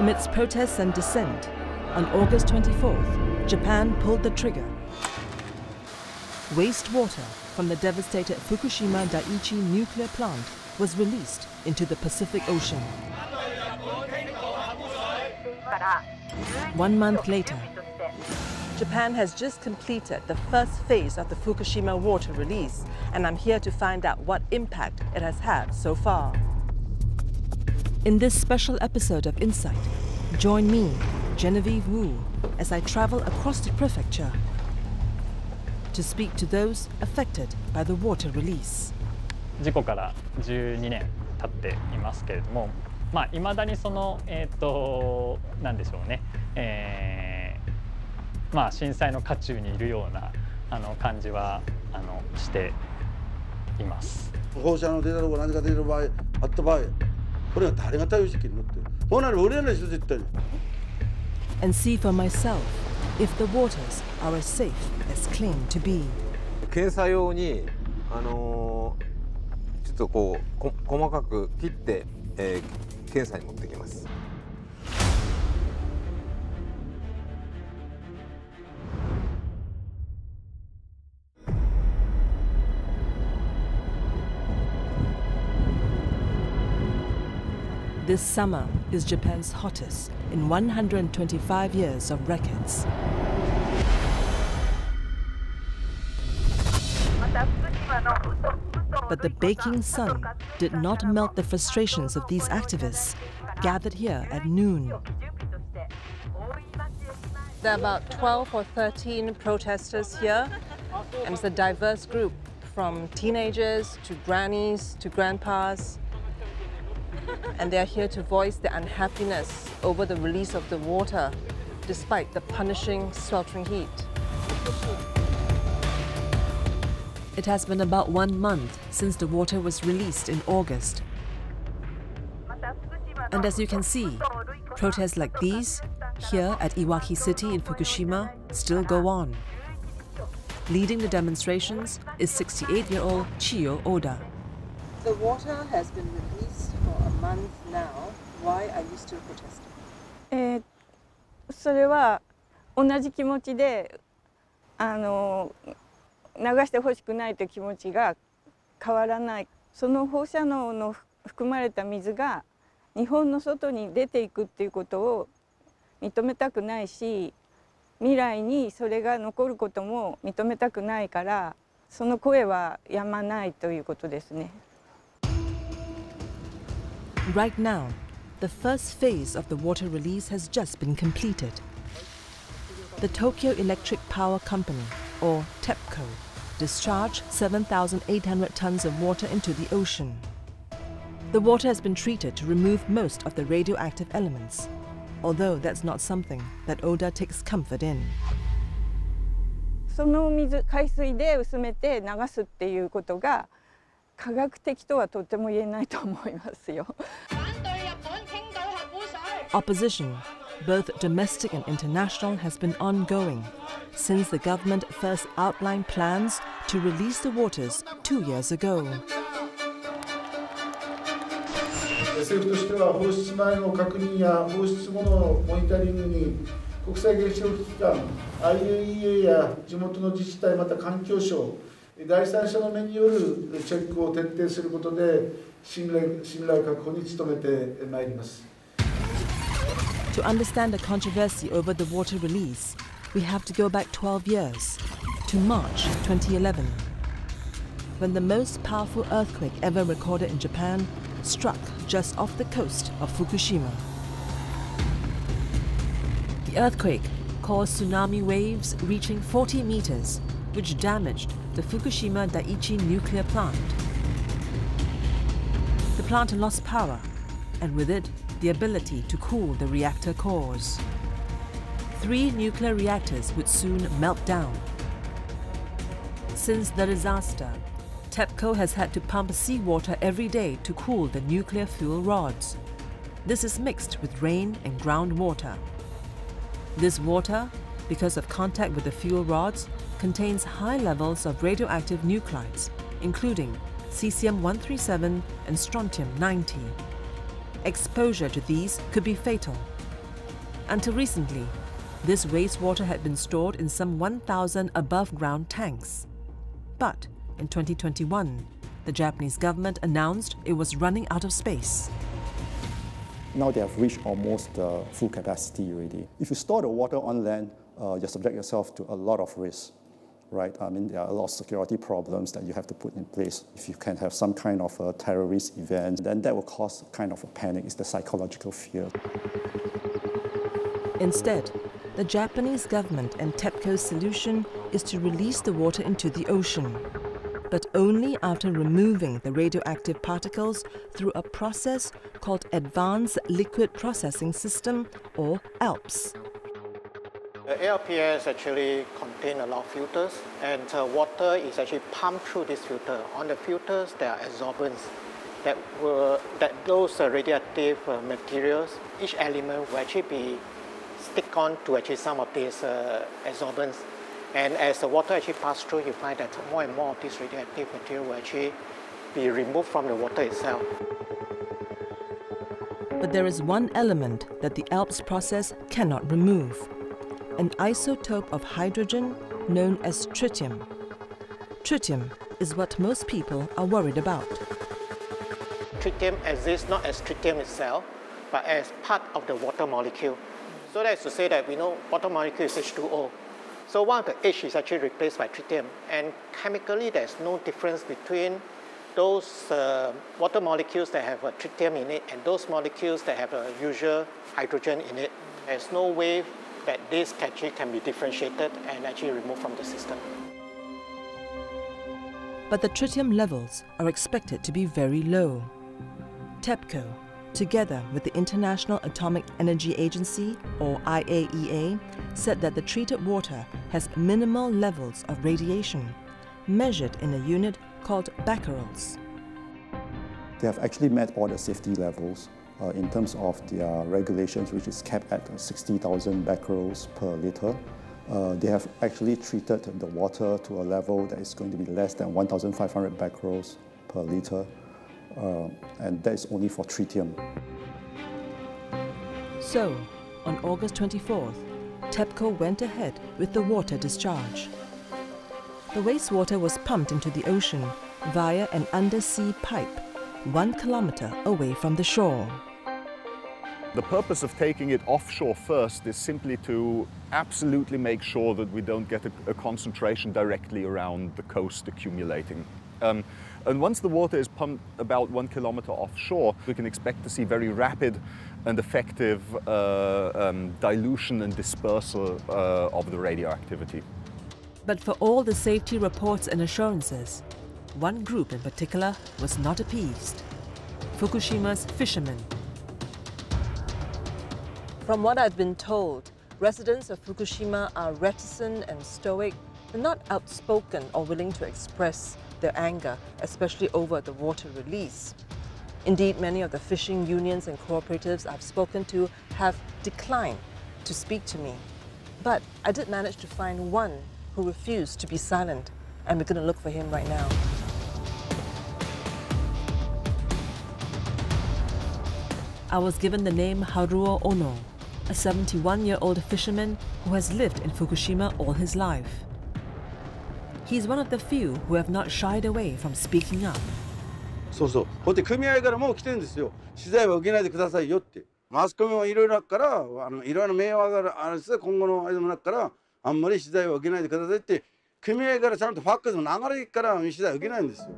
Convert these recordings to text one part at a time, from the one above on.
Amidst protests and dissent, on August 24th, Japan pulled the trigger. Wastewater from the devastated Fukushima Daiichi nuclear plant was released into the Pacific Ocean. One month later, Japan has just completed the first phase of the Fukushima water release, and I'm here to find out what impact it has had so far. In this special episode of Insight, join me, Genevieve Wu, as I travel across the prefecture to speak to those affected by the water release. 事故から12年経っていますけれども、まあ、未だにその、えーと、なんでしょうね、えーまあ、震災の渦中にいるようなあの感じはあのしています放射能出たとこ何か出る場合あった場合これは誰が対応してきるのって。ほなら俺らの人絶対に。And see for myself if the waters are as safe as claimed to be. 検査用にあのー、ちょっとこうこ細かく切って、えー、検査に持ってきます This summer is Japan's hottest in 125 years of records. But the baking sun did not melt the frustrations of these activists gathered here at noon. There are about 12 or 13 protesters here, and it's a diverse group from teenagers to grannies to grandpas and they are here to voice their unhappiness over the release of the water, despite the punishing, sweltering heat. It has been about one month since the water was released in August. And as you can see, protests like these, here at Iwaki City in Fukushima, still go on. Leading the demonstrations is 68-year-old Chiyo Oda. The water has been released month now, why are you stupid？えー、それは同じ気持ちであの流してほしくないという気持ちが変わらないその放射能の含まれた水が日本の外に出ていくっていうことを認めたくないし未来にそれが残ることも認めたくないからその声はやまないということですね。Right now, the first phase of the water release has just been completed. The Tokyo Electric Power Company, or TEPCO, discharged 7,800 tons of water into the ocean. The water has been treated to remove most of the radioactive elements, although that's not something that Oda takes comfort in. その水海水で薄めて流すっていうことが 科学的とはとても言えないと思いますよ。Opposition, both domestic and international, has been ongoing since the government first outlined plans to release the waters two years ago. 政府としては放出前の確認や放出後のモニタリングに国際原子力機関 IAEA や地元の自治体また環境省第三者の目によるチェックを徹底することで信頼信頼確保に努めてまいります。To understand the controversy over the water release, we have to go back 12 years, to March 2011, when the most powerful earthquake ever recorded in Japan struck just off the coast of Fukushima. The earthquake caused tsunami waves reaching 40 meters, which damaged the Fukushima Daiichi nuclear plant. The plant lost power, and with it, the ability to cool the reactor cores. Three nuclear reactors would soon melt down. Since the disaster, TEPCO has had to pump seawater every day to cool the nuclear fuel rods. This is mixed with rain and groundwater. This water, because of contact with the fuel rods, contains high levels of radioactive nuclides, including cesium-137 and strontium-90. Exposure to these could be fatal, Until recently, this wastewater had been stored in some 1,000 above ground tanks. But in 2021, the Japanese government announced it was running out of space. Now they have reached almost uh, full capacity already. If you store the water on land, uh, you subject yourself to a lot of risk, right? I mean, there are a lot of security problems that you have to put in place. If you can have some kind of a terrorist event, then that will cause kind of a panic. It's the psychological fear. Instead, the Japanese government and TEPCO's solution is to release the water into the ocean, but only after removing the radioactive particles through a process called Advanced Liquid Processing System, or ALPS. The ALPS actually contain a lot of filters, and uh, water is actually pumped through this filter. On the filters, there are adsorbents that were that those uh, radioactive uh, materials. Each element will actually be stick on to actually some of these uh, adsorbents. And as the water actually passes through, you find that more and more of this radioactive material will actually be removed from the water itself. But there is one element that the ALPS process cannot remove an isotope of hydrogen known as tritium. Tritium is what most people are worried about. Tritium exists not as tritium itself, but as part of the water molecule. So that's to say that we know water molecule is H2O. So one of the H is actually replaced by tritium, and chemically there's no difference between those uh, water molecules that have a tritium in it and those molecules that have a usual hydrogen in it. There's no way that this actually can be differentiated and actually removed from the system. But the tritium levels are expected to be very low. TEPCO, together with the International Atomic Energy Agency, or IAEA, said that the treated water has minimal levels of radiation, measured in a unit called becquerels. They have actually met all the safety levels in terms of their regulations, which is capped at 60,000 becquerels per liter. Uh, they have actually treated the water to a level that is going to be less than 1,500 becquerels per liter, uh, and that is only for tritium. So, on August 24th, TEPCO went ahead with the water discharge. The wastewater was pumped into the ocean via an undersea pipe, one kilometer away from the shore. The purpose of taking it offshore first is simply to absolutely make sure that we don't get a, a concentration directly around the coast accumulating. Um, and once the water is pumped about one kilometer offshore, we can expect to see very rapid and effective uh, um, dilution and dispersal uh, of the radioactivity. But for all the safety reports and assurances, one group in particular was not appeased Fukushima's fishermen. From what I've been told, residents of Fukushima are reticent and stoic, but not outspoken or willing to express their anger, especially over the water release. Indeed, many of the fishing unions and cooperatives I've spoken to have declined to speak to me. But I did manage to find one who refused to be silent, and we're going to look for him right now. I was given the name Haruo Ono, a 71-year-old fisherman who has lived in Fukushima all his life. He's one of the few who have not shied away from speaking up. そうそう。ほんで組合からもう来てるんですよ。取材は受けないでくださいよって。マスコミもいろいろあるから、あのいろいろ迷惑があるんです今後のあれでもなくから、あんまり取材は受けないでくださいって、組合からちゃんとファックスも流れから取材受けないんですよ。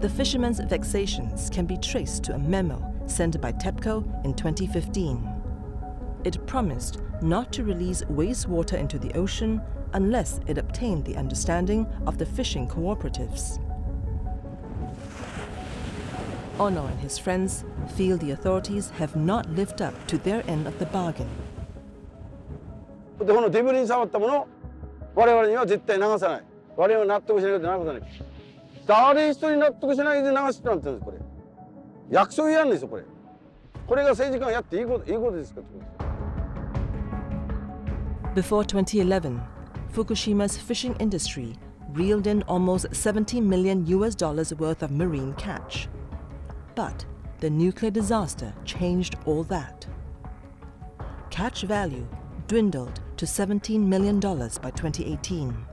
The fishermen's vexations can be traced to a memo sent by TEPCO in 2015. It promised not to release wastewater into the ocean unless it obtained the understanding of the fishing cooperatives. Ono and his friends feel the authorities have not lived up to their end of the bargain. で、このデブリに触ったもの、我々には絶対流さない。我々は納得しないと流さない。誰一人納得しないで流すってなってるんです、これ。 約束やんですよ、これ。これが政治家がやっていいこといいことですかってことです Before 2011, Fukushima's fishing industry reeled in almost 70 million US dollars worth of marine catch. But the nuclear disaster changed all that. catch value dwindled to $17 million by 2018.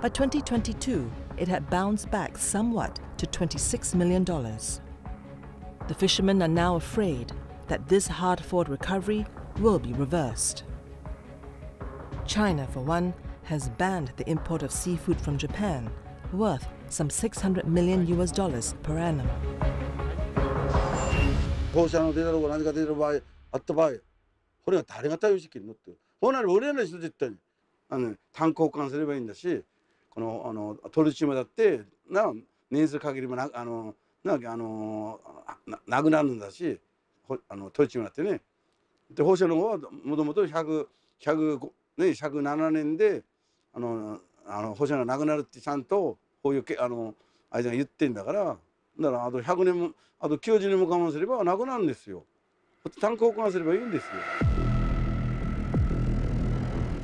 By 2022, it had bounced back somewhat to $26 million. The fishermen are now afraid that this hard-fought recovery will be reversed. China, for one, has banned the import of seafood from Japan, worth some 600 million US dollars per annum. このあの、あのトリチウムだってな年数限りもなあのなあのななくなるんだしあのトリチウムだってねで放射能はもともと100 100ね107年であのあの放射能なくなるってちゃんとこういうけあのあいつが言ってんだからだからあと100年もあと90年も我慢すればなくなるんですよ。単交換すればいいんですよ。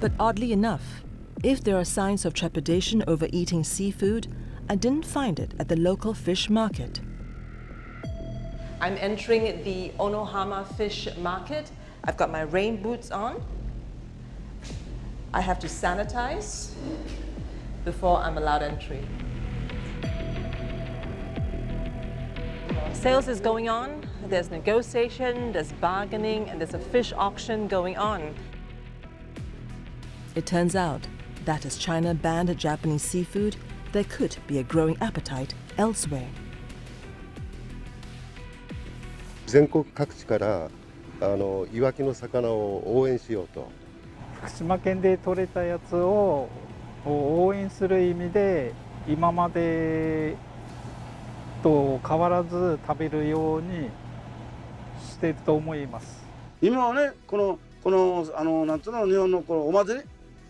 But oddly enough, if there are signs of trepidation over eating seafood, I didn't find it at the local fish market. I'm entering the Onahama fish market. I've got my rain boots on. I have to sanitize before I'm allowed entry. Sales is going on, there's negotiation, there's bargaining, and there's a fish auction going on. It turns out that as China banned Japanese seafood, there could be a growing appetite elsewhere. 全国各地からあのいわきの魚を応援しようと福島県で取れたやつを応援する意味で今までと変わらず食べるようにしていると思います今はねこのこのあのなんつうの日本のこのお祭り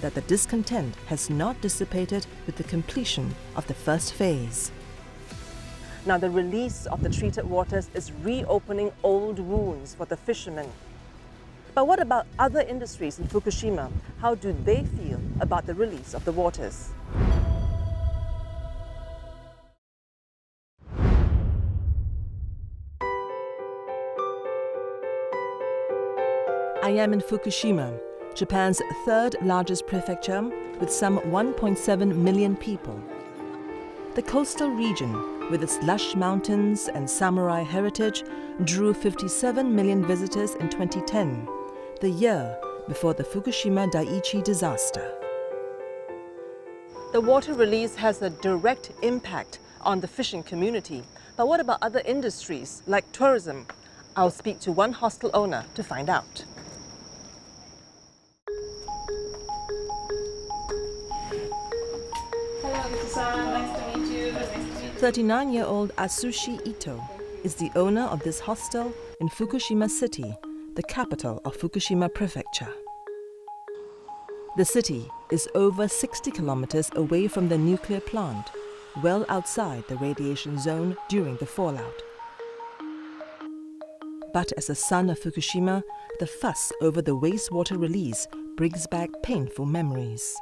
that the discontent has not dissipated with the completion of the first phase. Now, the release of the treated waters is reopening old wounds for the fishermen. But what about other industries in Fukushima? How do they feel about the release of the waters? I am in Fukushima, Japan's third largest prefecture with some 1.7 million people. The coastal region, with its lush mountains and samurai heritage, drew 57 million visitors in 2010, the year before the Fukushima Daiichi disaster. The water release has a direct impact on the fishing community. But what about other industries like tourism? I'll speak to one hostel owner to find out. 39 year old Atsushi Ito is the owner of this hostel in Fukushima City, the capital of Fukushima Prefecture. The city is over 60 kilometers away from the nuclear plant, well outside the radiation zone during the fallout. But as a son of Fukushima, the fuss over the wastewater release brings back painful memories.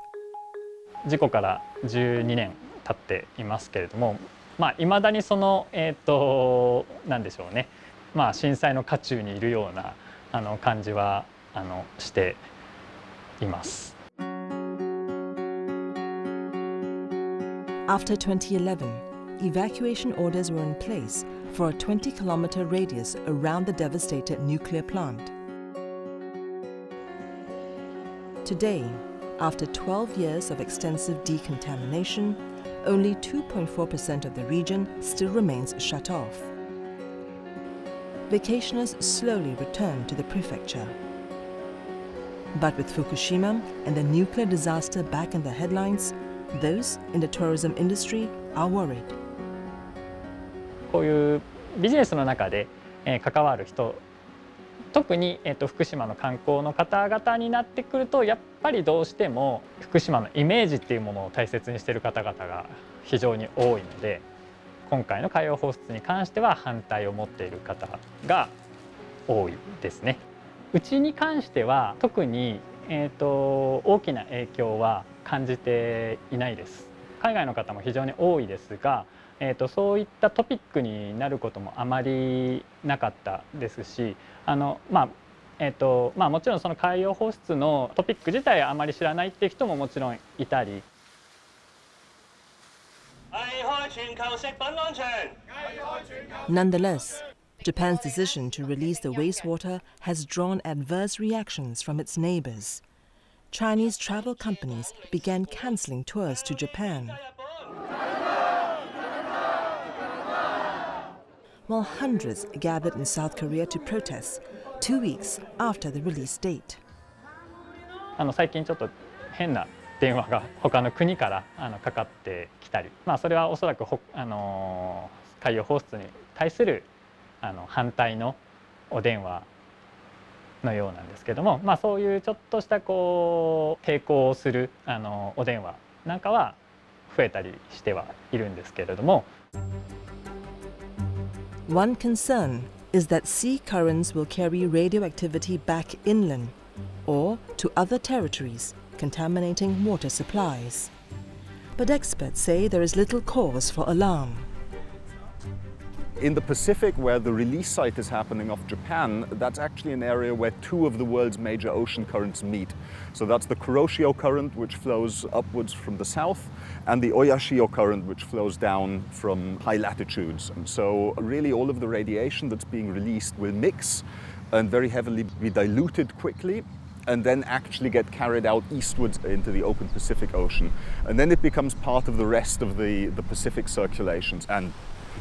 事故から12年経っていますけれどもまあ、未だにその、えーと、なんでしょうね、まあ、震災の渦中にいるようなあの感じはあのしています。After 2011, evacuation orders were in place for a 20 kilometer radius around the devastated nuclear plant. Today, after 12 years of extensive decontamination, only 2.4% of the region still remains shut off. Vacationers slowly return to the prefecture. But with Fukushima and the nuclear disaster back in the headlines, those in the tourism industry are worried. こういうビジネスの中で関わる人 特に、えー、と福島の観光の方々になってくるとやっぱりどうしても福島のイメージっていうものを大切にしてる方々が非常に多いので今回の海洋放出に関しては反対を持っている方が多いですね。うちに関しては特に、えーと、大きな影響は感じていないです。海外の方も非常に多いですが、えーとそういったトピックになることもあまりなかったですしあのまあえーとまあ、もちろんその海洋放出のトピック自体あまり知らないっていう人ももちろんいたり。Nonetheless, Japan's decision to release the wastewater has drawn adverse reactions from its neighbors. Chinese travel companies began canceling tours to Japan. While hundreds gathered in South Korea to protest two weeks after the release date. あの最近ちょっと変な電話が他の国から あのかかってきたり、まあ、それはおそらくほあの海洋放出に対するあの反対のお電話のようなんですけども、まあ、そういうちょっとしたこう抵抗をするあのお電話なんかは増えたりしてはいるんですけれども。One concern is that sea currents will carry radioactivity back inland or to other territories, contaminating water supplies. But experts say there is little cause for alarm. In the Pacific, where the release site is happening off Japan, that's actually an area where two of the world's major ocean currents meet. So that's the Kuroshio current, which flows upwards from the south, and the Oyashio current, which flows down from high latitudes. And so really all of the radiation that's being released will mix and very heavily be diluted quickly and then actually get carried out eastwards into the open Pacific Ocean. And then it becomes part of the rest of the, the Pacific circulations. And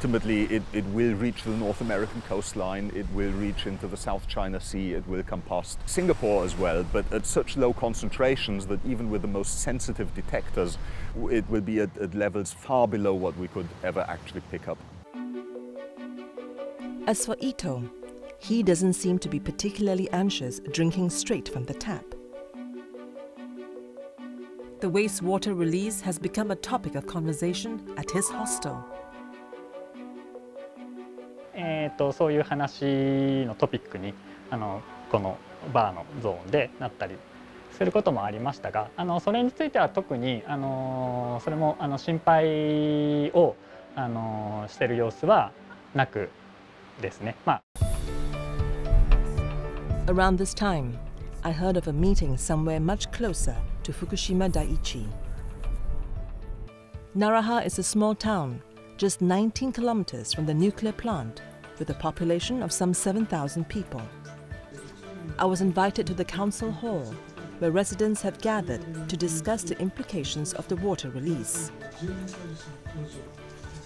ultimately it, it will reach the North American coastline, it will reach into the South China Sea, it will come past Singapore as well, but at such low concentrations that even with the most sensitive detectors, it will be at, at levels far below what we could ever actually pick up. As for Ito, he doesn't seem to be particularly anxious drinking straight from the tap. The wastewater release has become a topic of conversation at his hostel. と、そういう話のトピックにあのこのバーのゾーンでなったりすることもありましたがあのそれについては特にあのそれもあの心配をあのしてる様子はなくですね。まあ Around this time, I heard of a meeting somewhere much closer to Fukushima Daiichi. Naraha is a small town just 19 kilometers from the nuclear plant with a population of some 7,000 people. I was invited to the council hall where residents have gathered to discuss the implications of the water release.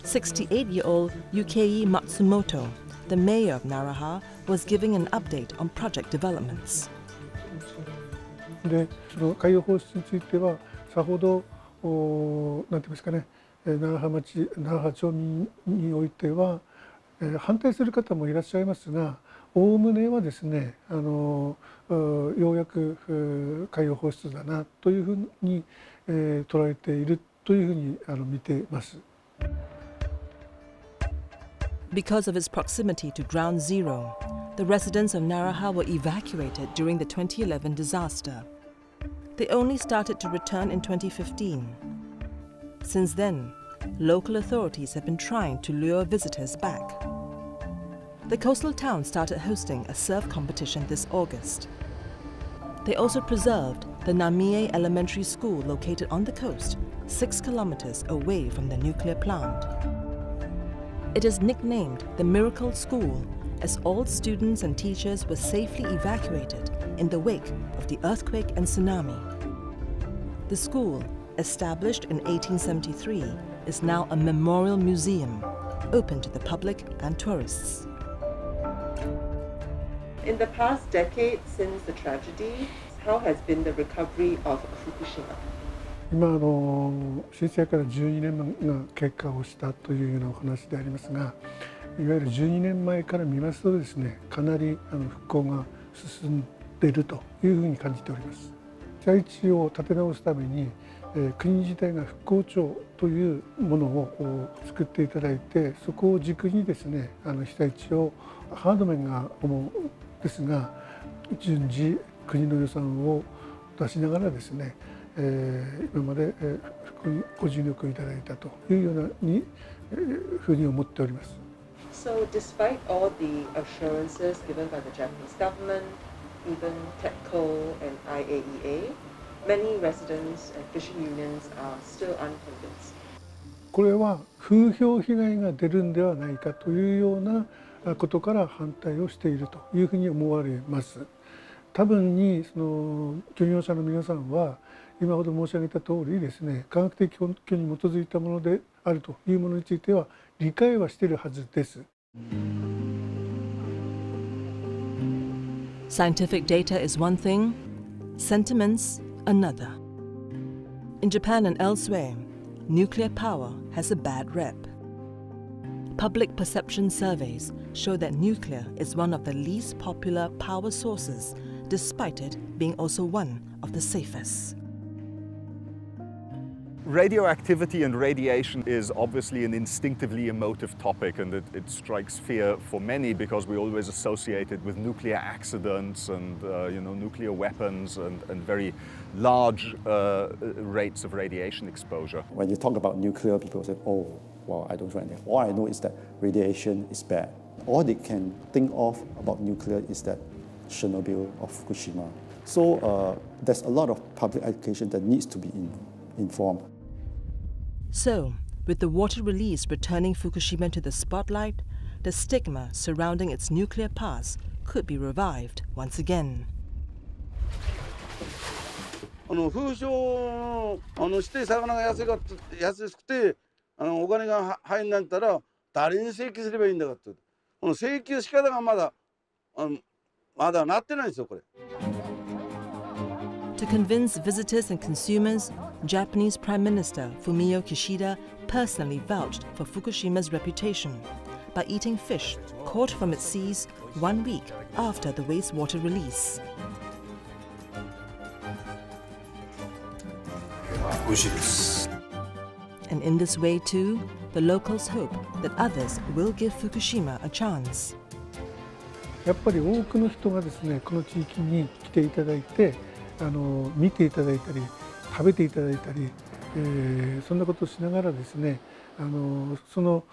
68-year-old Yukei Matsumoto, the mayor of Naraha, was giving an update on project developments. でその海洋放出についてはさほどなんて言いますかね奈良町奈良町民においては 反対する方もいらっしゃいますがおおむねはですねあのようやく海洋放出だなというふうに捉えているというふうにあの見ています。Because of its proximity to ground zero, the residents of Naraha were evacuated during the 2011 disaster. They only started to return in 2015. Since then, local authorities have been trying to lure visitors back. The coastal town started hosting a surf competition this August. They also preserved the Namie Elementary School located on the coast, six kilometers away from the nuclear plant. It is nicknamed the Miracle School as all students and teachers were safely evacuated in the wake of the earthquake and tsunami. The school established in 1873, is now a memorial museum open to the public and tourists. In the past decade since the tragedy, how has been the recovery of Fukushima? 今あの震災から12年が経過をしたというようなお話でありますがいわゆる12年前から見ますとですねかなりあの復興が進んでいるというふうに感じております被災地を立て直すために、えー、国自体が復興庁というものを作っていただいてそこを軸にですねあの被災地をハード面が主ですが順次国の予算を出しながらですね、えー、今まで、えー、ご尽力いただいたというようなに、えー、ふうに思っております。So despite all the assurances given by the Japanese government, even TEPCO and IAEA, many residents and fishing unions are still unconvinced. これは風評被害が出るんではないかというようなことから反対をしているというふうに思われます。多分にその漁業者の皆さんは今ほど申し上げた通りですね科学的根拠に基づいたものであるというものについては理解はしているはずです。Scientific data is one thing, sentiments another. In Japan and elsewhere, nuclear power has a bad rep. Public perception surveys show that nuclear is one of the least popular power sources, despite it being also one of the safest. Radioactivity and radiation is obviously an instinctively emotive topic and it, it, strikes fear for many because we always associate it with nuclear accidents and uh, you know, nuclear weapons and, and very large uh, rates of radiation exposure. When you talk about nuclear, people say, oh, well, I don't know anything. All I know is that radiation is bad. All they can think of about nuclear is that Chernobyl or Fukushima. So uh, there's a lot of public education that needs to be in, informed. So, with the water release returning Fukushima to the spotlight, the stigma surrounding its nuclear past could be revived once again. あの風評あのして魚が安か安くて あのお金が入んなったら誰に請求すればいいんだかってこの請求仕方がまだあのまだなってないんですよこれ。To convince visitors and consumers, Japanese Prime Minister Fumio Kishida personally vouched for Fukushima's reputation by eating fish caught from its seas one week after the wastewater release. And in this way too, the locals hope that others will give Fukushima a chance. やっぱり多くの人がですねこの地域に来ていただいてあの見ていただいたり食べていただいたり、えー、そんなことをしながらですねあのその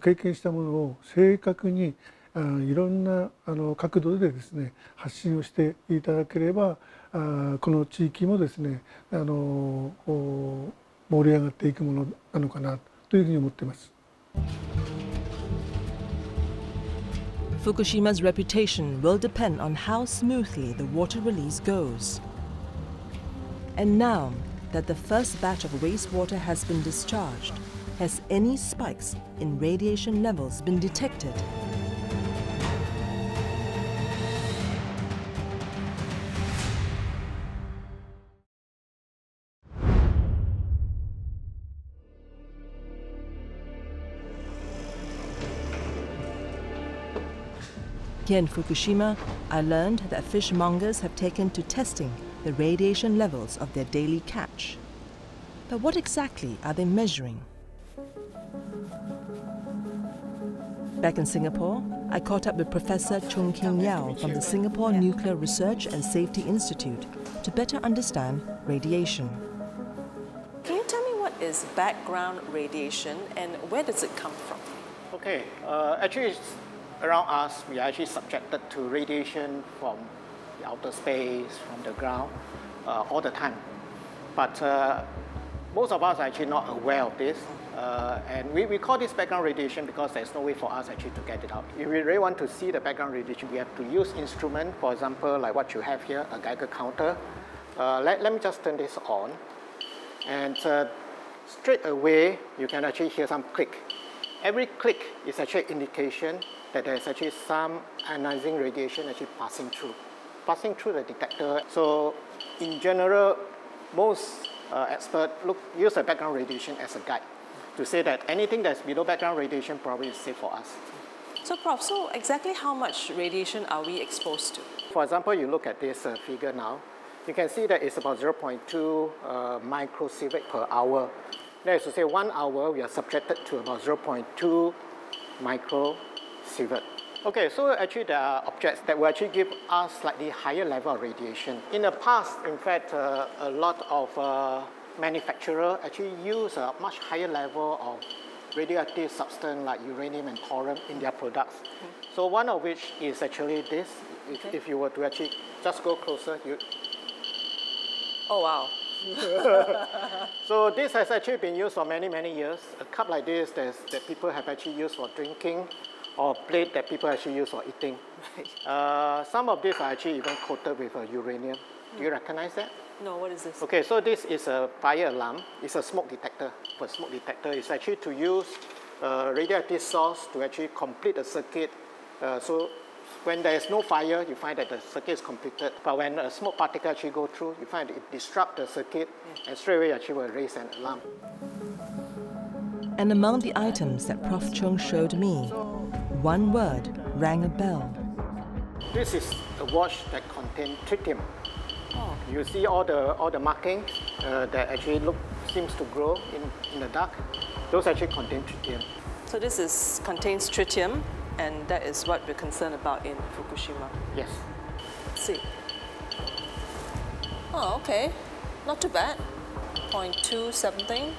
経験したものを正確にあいろんなあの角度でですね発信をしていただければあこの地域もですねあの盛り上がっていくものなのかなというふうに思っています。Fukushima's reputation will depend on how smoothly the water release goes. And now that the first batch of wastewater has been discharged, has any spikes in radiation levels been detected? Here in Fukushima, I learned that fishmongers have taken to testing the radiation levels of their daily catch. But what exactly are they measuring? Back in Singapore, I caught up with Professor Chung Keng Yeow from the Singapore Nuclear Research and Safety Institute to better understand radiation. Can you tell me what is background radiation and where does it come from? Okay, uh, actually around us, we are actually subjected to radiation from the outer space, from the ground, uh, all the time. But uh, most of us are actually not aware of this. Uh, and we, we call this background radiation because there's no way for us actually to get it out. If we really want to see the background radiation, we have to use instrument, for example, like what you have here, a Geiger counter. Uh, let, let me just turn this on. And uh, straight away, you can actually hear some click. Every click is actually an indication that there's actually some ionizing radiation actually passing through passing through the detector. So in general, most uh, experts look, use the background radiation as a guide to say that anything that's below background radiation probably is safe for us. So Prof, so exactly how much radiation are we exposed to? For example, you look at this uh, figure now, you can see that it's about 0.2 uh, microsievert per hour. That is to say, one hour we are subjected to about 0.2 microsievert. Okay, so actually there are objects that will actually give us slightly higher level of radiation. In the past, in fact, uh, a lot of uh, manufacturers actually use a much higher level of radioactive substance like uranium and thorium in their products. Okay. So one of which is actually this. If, okay. if you were to actually just go closer, you. Oh wow. so this has actually been used for many, many years. A cup like this that people have actually used for drinking or plate that people actually use for eating. Uh, some of these are actually even coated with uh, uranium. Do you recognize that? No, what is this? Okay, so this is a fire alarm. It's a smoke detector. For smoke detector, it's actually to use uh, radioactive source to actually complete a circuit. Uh, so when there is no fire, you find that the circuit is completed. But when a smoke particle actually go through, you find it disrupt the circuit, yeah. and straight away actually will raise an alarm. And among the items that Prof. Chung showed me, one word rang a bell. This is a watch that contains tritium. Oh. You see all the all the markings uh, that actually look seems to grow in, in the dark. Those actually contain tritium. So this is contains tritium, and that is what we're concerned about in Fukushima. Yes. Let's see. Oh, okay. Not too bad. 0.2 something.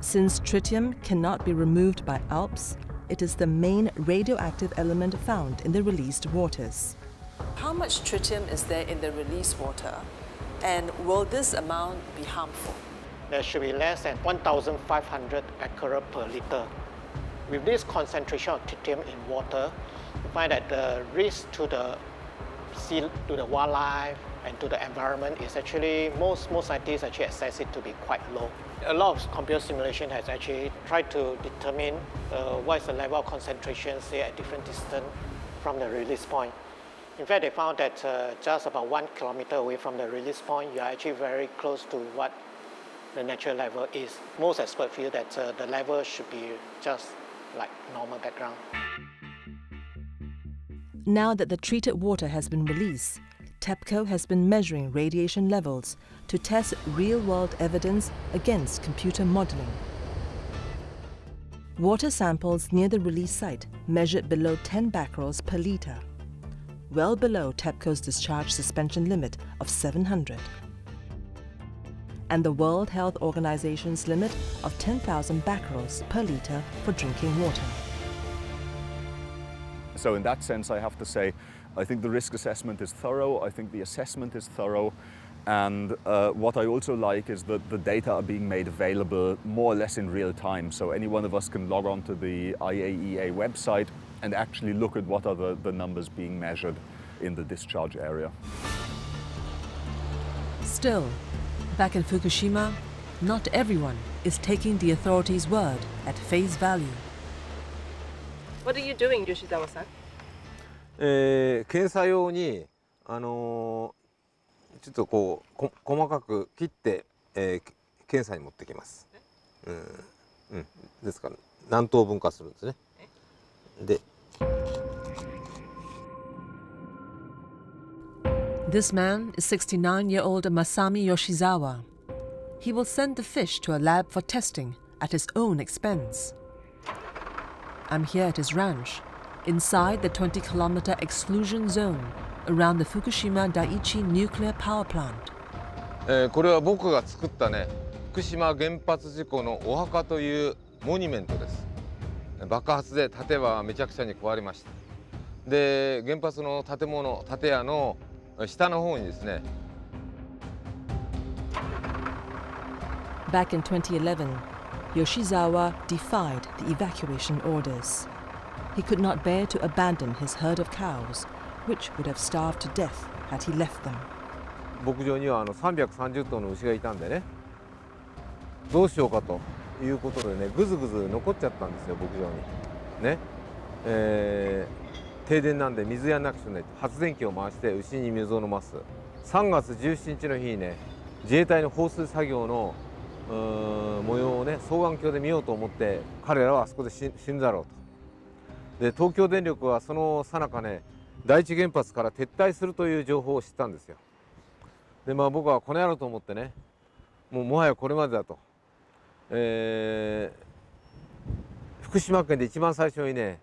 Since tritium cannot be removed by ALPS, it is the main radioactive element found in the released waters. How much tritium is there in the released water? And will this amount be harmful? There should be less than 1,500 becquerel per liter. With this concentration of tritium in water, you find that the risk to the sea, to the wildlife, and to the environment is actually, most, most scientists actually assess it to be quite low. A lot of computer simulation has actually tried to determine uh, what is the level of concentration, say, at different distance from the release point. In fact, they found that uh, just about one kilometer away from the release point, you are actually very close to what the natural level is. Most experts feel that uh, the level should be just like normal background. Now that the treated water has been released, TEPCO has been measuring radiation levels to test real-world evidence against computer modeling. Water samples near the release site measured below 10 becquerels per litre, well below TEPCO's discharge suspension limit of 700 and the World Health Organization's limit of 10,000 becquerels per litre for drinking water. So in that sense, I have to say I think the risk assessment is thorough. I think the assessment is thorough. And uh, what I also like is that the data are being made available more or less in real time. So any one of us can log on to the IAEA website and actually look at what are the, the numbers being measured in the discharge area. Still, back in Fukushima, not everyone is taking the authorities' word at face value. What are you doing, Yoshizawa-san? えー、検査用に、あのー、ちょっとこうこ細かく切って、えー、検査に持ってきます。うん、うん、ですから何等分化するんですね。で。This man is 69-year-old Masami Yoshizawa. He will send the fish to a lab for testing at his own expense. I'm here at his ranch inside the 20 kilometer exclusion zone around the Fukushima Daiichi nuclear power plant. えー、これは僕が作ったね福島原発事故のお墓というモニュメントです爆発で建はめちゃくちゃに壊れましたで原発の建物建屋の下の方にですね Back in 2011, Yoshizawa defied the evacuation orders. He could not bear to abandon his herd of cows, which would have starved to death had he left them. 牧場にはあの330頭の牛がいたんでね。どうしようかということでねぐずぐず残っちゃったんですよ牧場に。ね。えー、停電なんで水やなくちゃね発電機を回して牛に水を飲ます。3月17日の日にね自衛隊の放水作業の模様をね双眼鏡で見ようと思って彼らはあそこで死んだろうと。で東京電力はそのさなかね第一原発から撤退するという情報を知ったんですよ。でまあ僕はこの野郎と思ってねもうもはやこれまでだと、えー、福島県で一番最初にね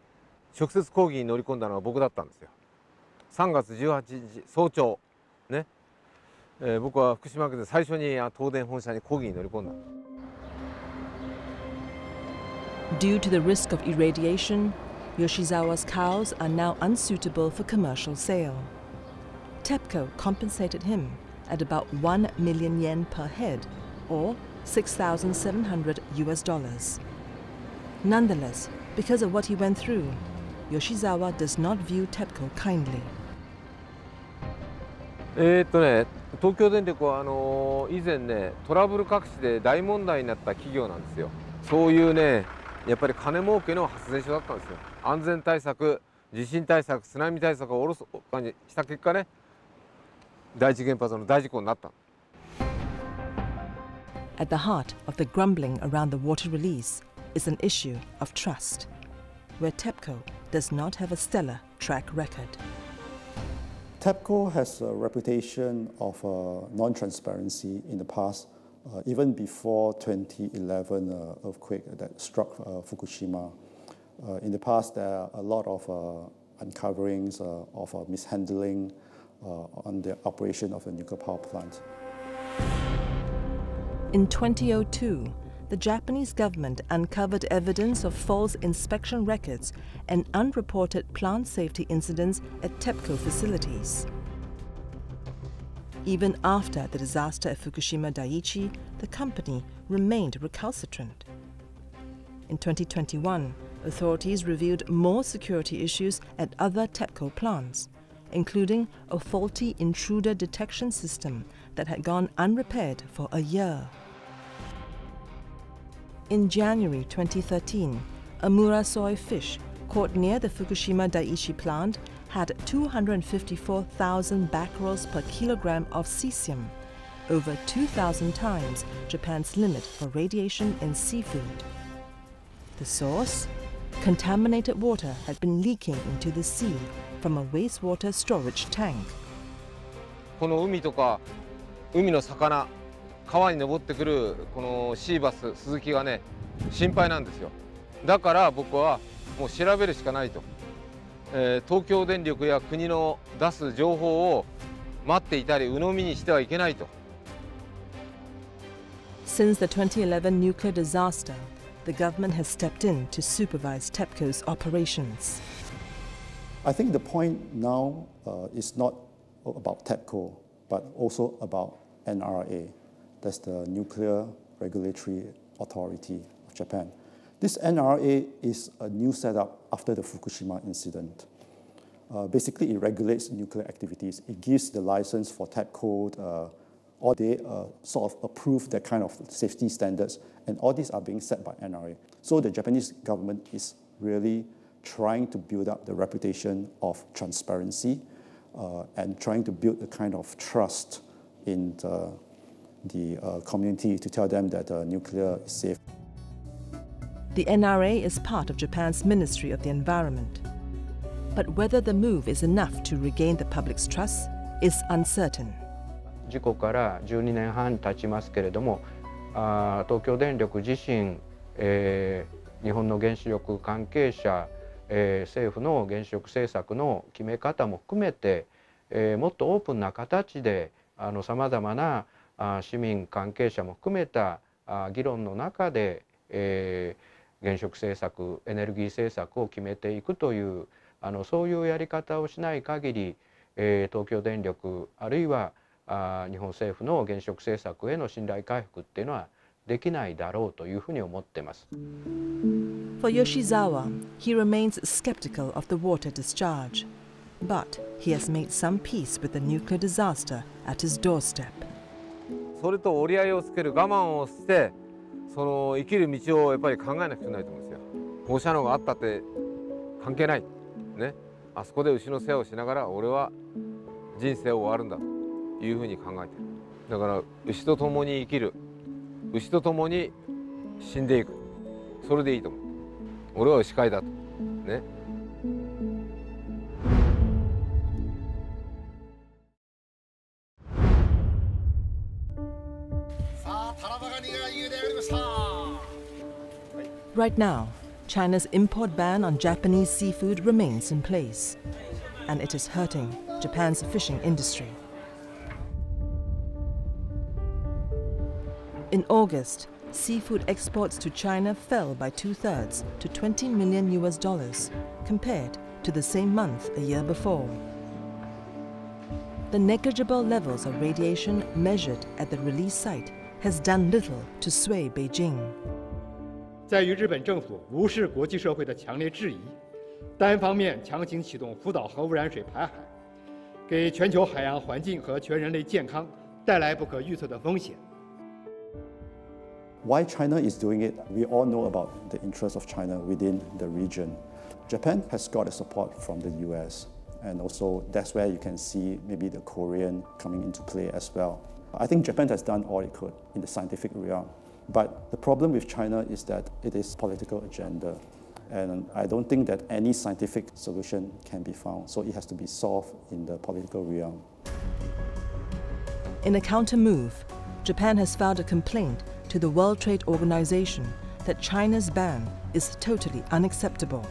直接抗議に乗り込んだのは僕だったんですよ。3月18日早朝ね、えー、僕は福島県で最初に東電本社に抗議に乗り込んだ。Due to the risk of irradiation, Yoshizawa's cows are now unsuitable for commercial sale. TEPCO compensated him at about 1 million yen per head, or 6,700 US dollars. Nonetheless, because of what he went through, Yoshizawa does not view TEPCO kindly. えー、っとね、東京電力はあのー、以前ねトラブル隠しで大問題になった企業なんですよそういうね やっぱり金儲けの発電所だったんですよ安全対策地震対策津波対策をおろそかにした結果ね第一原発の大事故になった At the heart of the grumbling around the water release is an issue of trust, where TEPCO does not have a stellar track record. TEPCO has a reputation of uh, non-transparency in the past, uh, even before 2011 uh, earthquake that struck uh, Fukushima. Uh, in the past, there are a lot of uh, uncoverings of mishandling on the operation of the nuclear power plant. In 2002, the Japanese government uncovered evidence of false inspection records and unreported plant safety incidents at TEPCO facilities. Even after the disaster at Fukushima Daiichi, the company remained recalcitrant. In 2021, authorities revealed more security issues at other TEPCO plants, including a faulty intruder detection system that had gone unrepaired for a year. In January 2013, a Murasoi fish caught near the Fukushima Daiichi plant had 254,000 becquerels per kilogram of cesium, over 2,000 times Japan's limit for radiation in seafood. The source? Contaminated water had been leaking into the sea from a wastewater storage tank. この海とか海の魚川に登ってくるこのシーバススズキがね心配なんですよだから僕はもう調べるしかないと、 えー、東京電力や国の出す情報を待っていたり鵜呑みにしてはいけないと Since the 2011 nuclear disaster, the government has stepped in to supervise TEPCO's operations. I think the point now uh, is not about TEPCO, but also about NRA. That's the Nuclear Regulatory Authority of Japan. This NRA is a new setup after the Fukushima incident. Uh, basically, it regulates nuclear activities. It gives the license for TEPCO, uh, or they uh, sort of approve that kind of safety standards, and all these are being set by NRA. So the Japanese government is really trying to build up the reputation of transparency uh, and trying to build a kind of trust in the, the uh, community to tell them that uh, nuclear is safe. The NRA is part of Japan's Ministry of the Environment. But whether the move is enough to regain the public's trust is uncertain. 事故から12年半経ちますけれどもあ東京電力自身、えー、日本の原子力関係者、えー、政府の原子力政策の決め方も含めて、えー、もっとオープンな形でさまざまなあ市民関係者も含めたあ議論の中で、えー、原子力政策エネルギー政策を決めていくというあのそういうやり方をしない限り、えー、東京電力あるいはあ日本政府の原子力政策への信頼回復っていうのはできないだろうというふうに思ってます。For Yoshizawa, he remains skeptical of the water discharge, but he has made some peace with the nuclear disaster at his doorstep. それと折り合いをつける我慢をしてその生きる道をやっぱり考えなくちゃないと思うんですよ。放射能があったって関係ない。ね。あそこで牛の世話をしながら俺は人生を終わるんだと。いうふうに考えてるだから牛と共に生きる牛と共に死んでいくそれでいいと思う俺は牛飼いだとね Right now, China's import ban on Japanese seafood remains in place, and it is hurting Japan's fishing industry. In August, seafood exports to China fell by two thirds to 20 million US dollars compared to the same month a year before. The negligible levels of radiation measured at the release site has done little to sway Beijing. 在于日本政府无视国际社会的强烈质疑，单方面强行启动福岛核污染水排海，给全球海洋环境和全人类健康带来不可预测的风险。Why China is doing it, we all know about the interests of China within the region. Japan has got a support from the US, and also that's where you can see maybe the Korean coming into play as well. I think Japan has done all it could in the scientific realm. But the problem with China is that it is political agenda. And I don't think that any scientific solution can be found. So it has to be solved in the political realm. In a counter move, Japan has filed a complaint to the World Trade Organization that China's ban is totally unacceptable.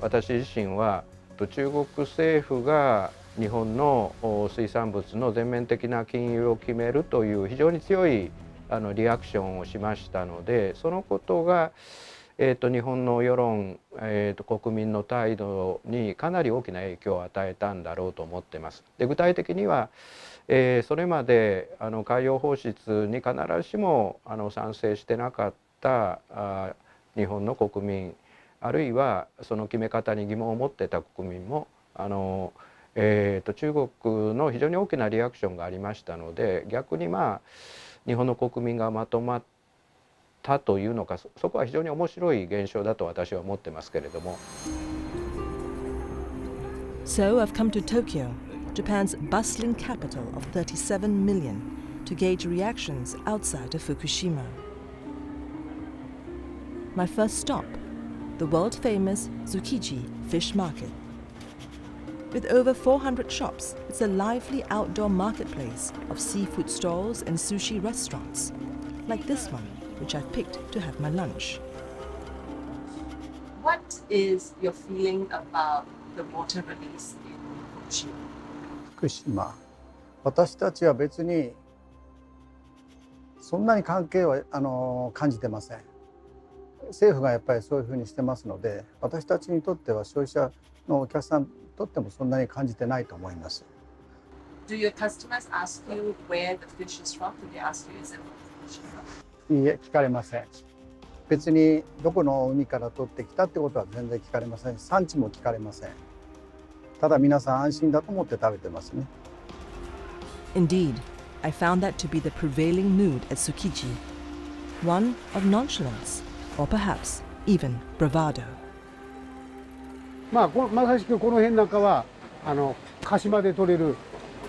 私自身は中国政府が日本の水産物の全面的な禁輸を決めるという非常に強い あのリアクションをしましたのでそのことが、えーと、日本の世論、えーと、国民の態度にかなり大きな影響を与えたんだろうと思ってます。で具体的には、えー、それまであの海洋放出に必ずしもあの賛成してなかったあ日本の国民あるいはその決め方に疑問を持ってた国民もあの、えーと中国の非常に大きなリアクションがありましたので逆にまあ日本の国民がまとまったというのかそこは非常に面白い現象だと私は思ってますけれども。So I've come to Tokyo, Japan's bustling capital of 37 million, to gauge reactions outside of Fukushima. My first stop, the world famous Tsukiji Fish Market. With over 400 shops, it's a lively outdoor marketplace of seafood stalls and sushi restaurants, like this one, which I've picked to have my lunch. What is your feeling about the water release in Fukushima? 福島私たちは別にそんなに関係はあの感じてません政府がやっぱりそういうふうにしてますので私たちにとっては消費者のお客さん とってもそんなに感じてないと思います。Do your customers ask you where the fish is from? Do they ask you is it from いいえ、聞かれません。別にどこの海から取ってきたってことは全然聞かれません。産地も聞かれません。ただ皆さん安心だと思って食べてますね。Indeed, I found that to be the prevailing mood at Tsukiji. One of nonchalance, or perhaps even bravado. まあ、まさしくこの辺なんかはあの鹿島で取れる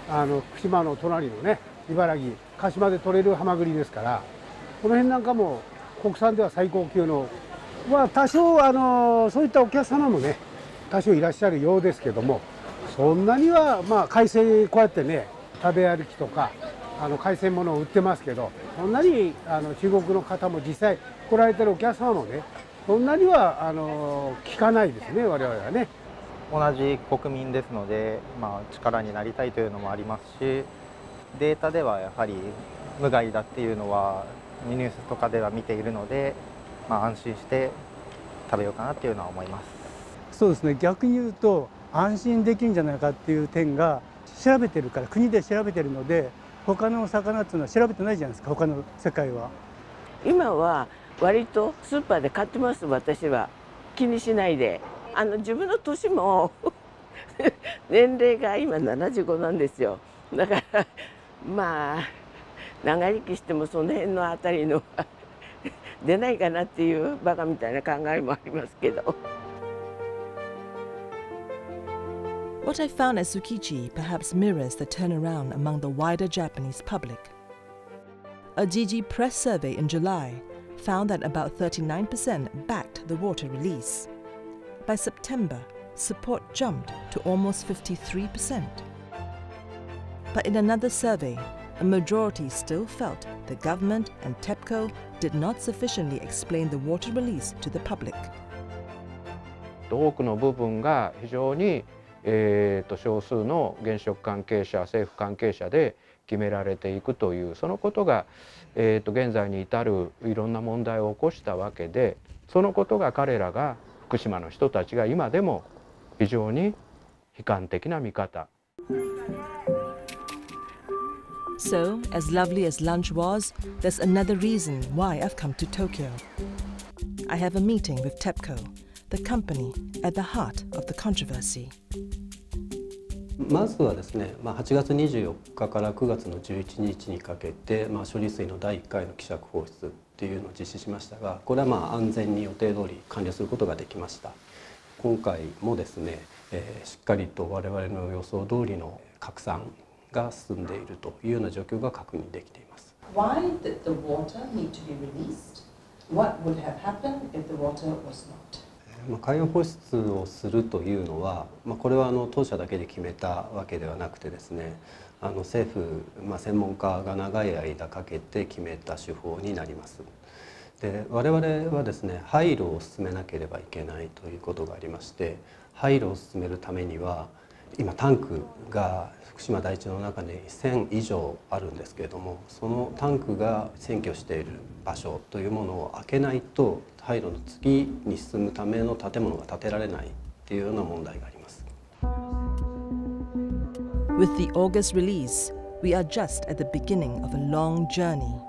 あの福島の隣のね茨城鹿島で取れるハマグリですからこの辺なんかも国産では最高級のまあ多少あのそういったお客様もね多少いらっしゃるようですけどもそんなにはまあ海鮮こうやってね食べ歩きとかあの海鮮物を売ってますけどそんなにあの中国の方も実際来られてるお客様もねそんなにはあの聞かないですね我々はね。同じ国民ですので、まあ、力になりたいというのもありますしデータではやはり無害だっていうのはニュースとかでは見ているので、まあ、安心して食べようかなっていうのは思いますそうですね逆に言うと安心できるんじゃないかっていう点が調べてるから国で調べてるので他の魚っていうのは調べてないじゃないですか他の世界は。今は割とスーパーで買ってます私は気にしないであの自分の年も年齢が今75なんですよだからまあ長生きしてもその辺のあたりの出ないかなっていうバカみたいな考えもありますけど。What I found at Tsukiji perhaps mirrors the turnaround among the wider Japanese public. A GG press survey in July found that about 39% backed the water release. By September, support jumped to almost 53%. But in another survey, a majority still felt the government and TEPCO did not sufficiently explain the water release to the public. 多くの部分が非常に、えー、と少数の原子力関係者政府関係者で決められていくというそのことが、 えー、と現在に至るいろんな問題を起こしたわけでそのことが彼らが福島の人たちが今でも非常に悲観的な見方 So, as lovely as lunch was, there's another reason why I've come to Tokyo. I have a meeting with TEPCO, the company at the heart of the controversy. まずはですね、まあ、8月24日から9月の11日にかけて、まあ、処理水の第1回の希釈放出っていうのを実施しましたがこれはまあ安全に予定通り完了することができました今回もですね、えー、しっかりと我々の予想通りの拡散が進んでいるというような状況が確認できています。Why did the water need to be released? What would have happened if the water was not? 海洋放出をするというのは、まあ、これはあの当社だけで決めたわけではなくてですねあの政府、まあ、専門家が長い間かけて決めた手法になります。で我々はですね廃炉を進めなければいけないということがありまして廃炉を進めるためには今タンクが福島第一の中に1000以上あるんですけれどもそのタンクが占拠している場所というものを開けないと廃炉の次に進むための建物が建てられないっていうような問題があります。With the August release, we are just at the beginning of a long journey.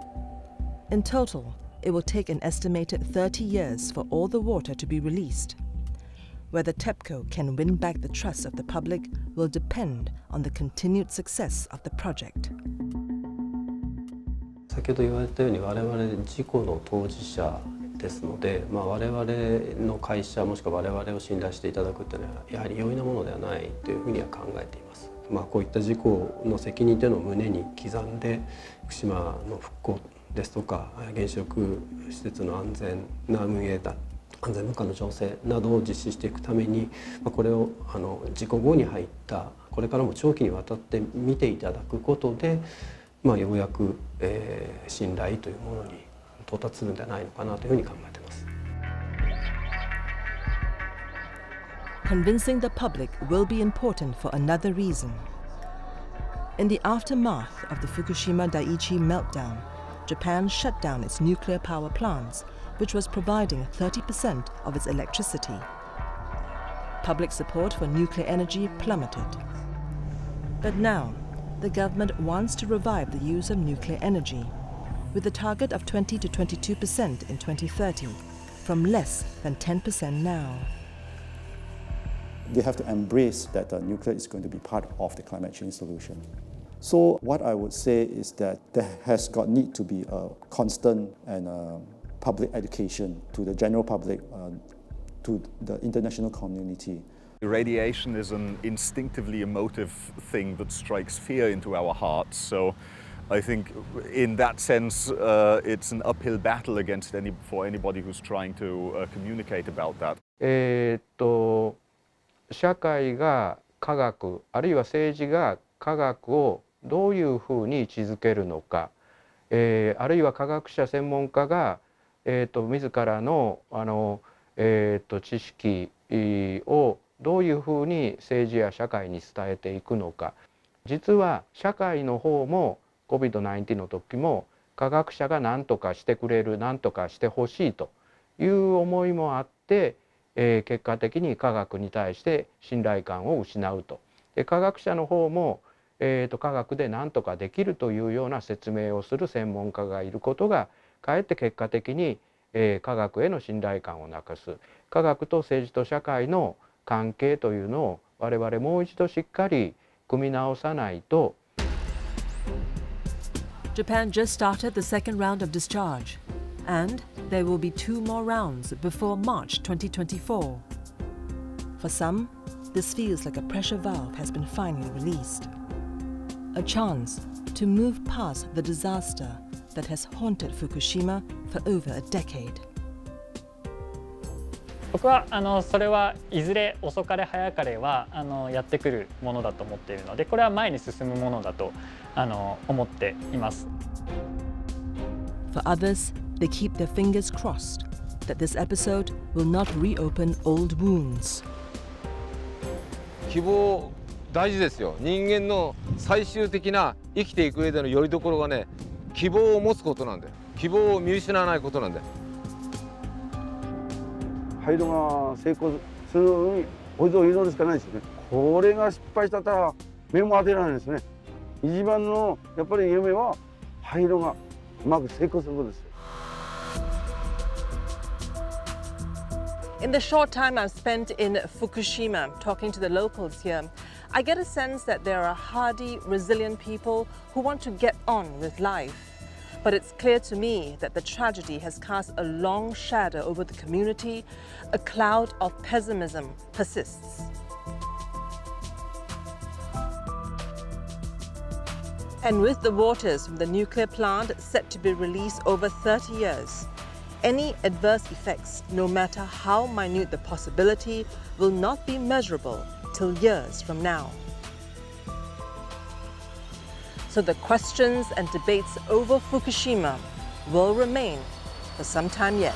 In total, it will take an estimated 30 years for all the water to be released. Whether TEPCO can win back the trust of the public will depend on the continued success of the project. 先ほど言われたように我々事故の当事者ですので、まあ、我々の会社もしくは我々を信頼していただくというのはやはり容易なものではないというふうには考えています。まあ、こういった事故の責任というのを胸に刻んで福島の復興ですとか原子力施設の安全な運営だ安全文化の醸成などを実施していくためにこれをあの事故後に入ったこれからも長期にわたって見ていただくことで、まあ、ようやく、えー、信頼というものに到達するんじゃないのかなというふうに考えています。Convincing the public will be important for another reason. In the aftermath of the Fukushima Daiichi meltdown, Japan shut down its nuclear power plants which was providing 30% of its electricity. Public support for nuclear energy plummeted. But now, the government wants to revive the use of nuclear energy, with a target of 20 to 22% in 2030, from less than 10% now. They have to embrace that uh, nuclear is going to be part of the climate change solution. So what I would say is that there has got need to be a constant and uh, public education to the general public, uh, to the international community. Radiation is an instinctively emotive thing that strikes fear into our hearts. So I think in that sense, uh, it's an uphill battle against any, for anybody who's trying to uh, communicate about that. えっと社会が科学あるいは政治が科学をどういうふうに位置づけるのか、えー、あるいは科学者専門家がえーと、自らのあの、えーと、知識をどういうふうに政治や社会に伝えていくのか実は社会の方も COVID-19 の時も科学者が何とかしてくれる何とかしてほしいという思いもあって、えー、結果的に科学に対して信頼感を失うと。で科学者の方も、えーと科学で何とかできるというような説明をする専門家がいることがかえって結果的に、えー、科学への信頼感をなくす科学と政治と社会の関係というのを我々もう一度しっかり組み直さないと Japan just started the second round of discharge, and there will be two more rounds before March 2024. For some, this feels like a pressure valve has been finally released. A chance to move past the disaster that has haunted Fukushima for over a decade. 僕はあのそれはいずれ遅かれ早かれはあのやってくるものだと思っているのでこれは前に進むものだとあの思っています。For others, they keep their fingers crossed that this episode will not reopen old wounds. 希望大事ですよ人間の最終的な生きていく上でのよりどころがね希望を持つことなんだよ希望を見失わないことなんだよ廃炉が成功するのにおいぞおいぞしかないですねこれが失敗したら目も当てられないですね一番のやっぱり夢は廃炉がうまく成功することです In the short time I've spent in Fukushima talking to the locals here, I get a sense that there are hardy, resilient people who want to get on with life. But it's clear to me that the tragedy has cast a long shadow over the community. A cloud of pessimism persists. And with the waters from the nuclear plant set to be released over 30 years, any adverse effects, no matter how minute the possibility, will not be measurable till years from now. So the questions and debates over Fukushima will remain for some time yet.